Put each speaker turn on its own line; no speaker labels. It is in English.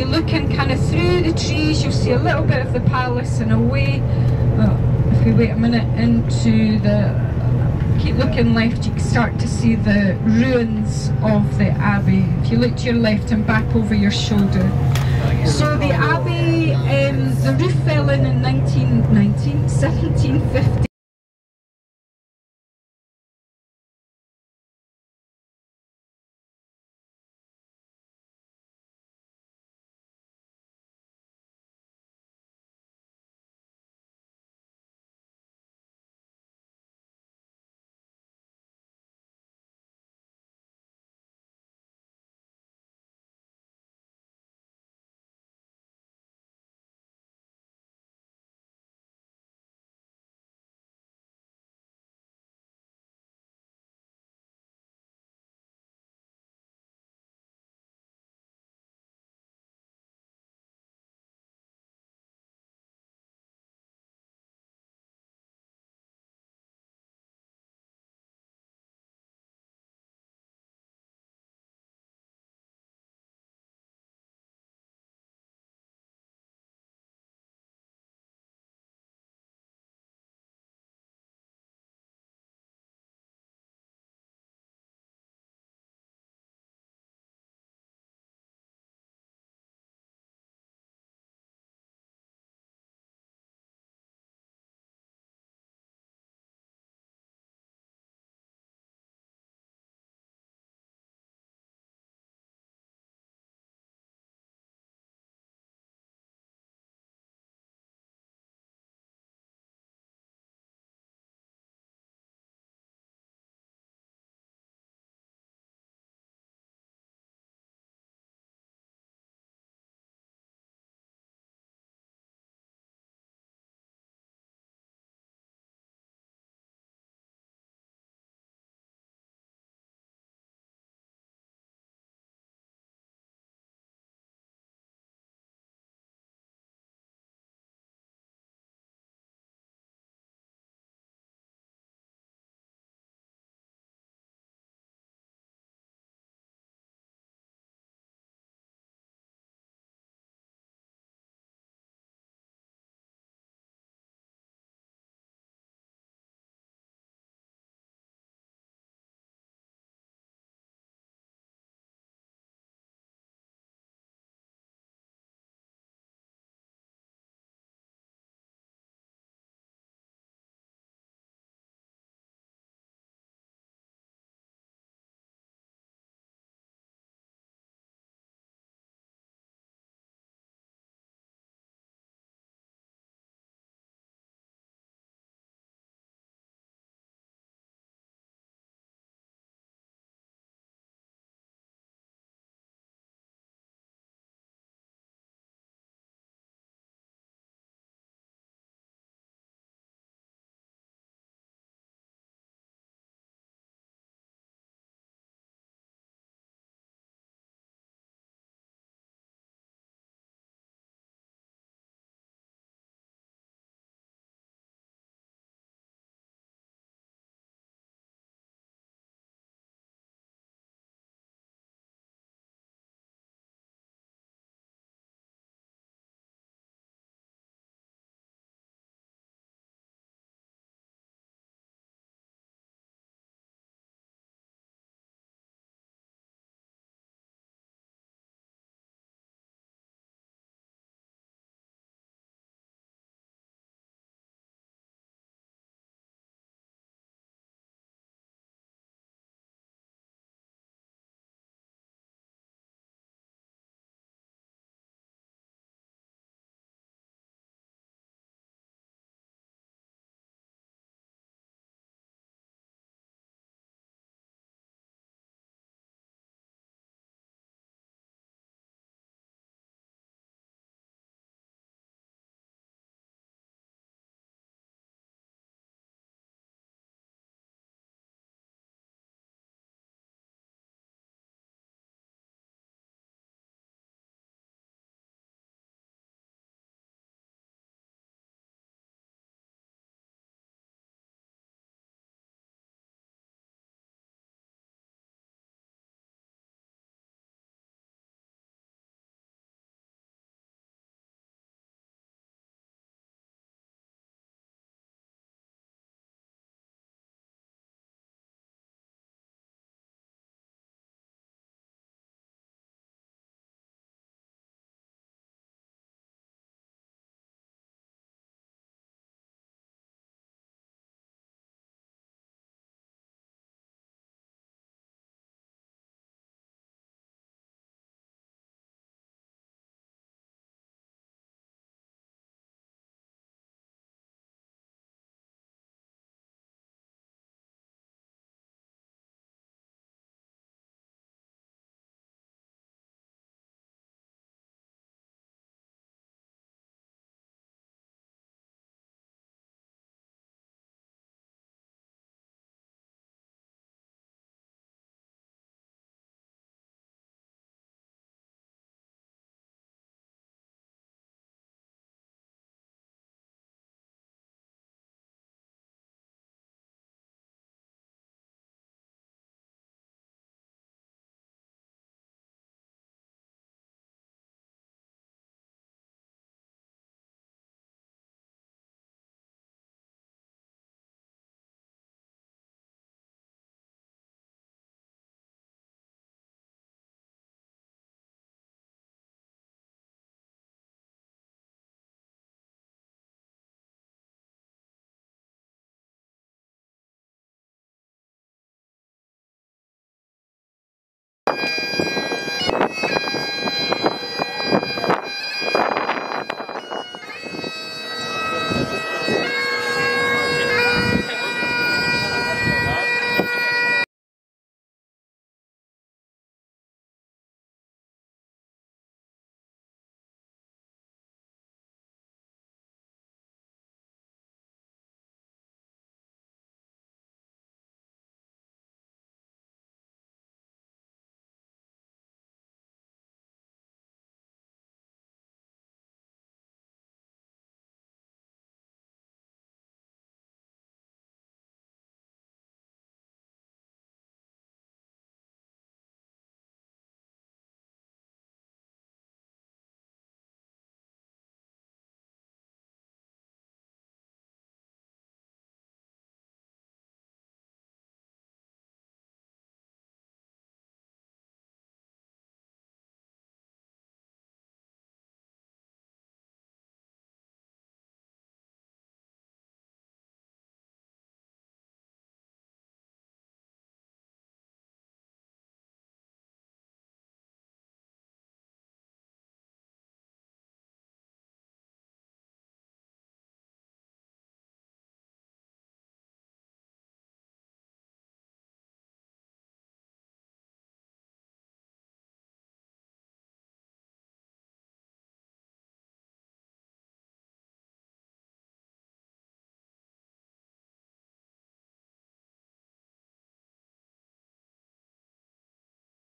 You're looking kind of through the trees, you'll see a little bit of the palace and away. Well, if we wait a minute into the keep looking left, you can start to see the ruins of the abbey. If you look to your left and back over your shoulder. So the abbey, um, the roof fell in in 1919, 1750.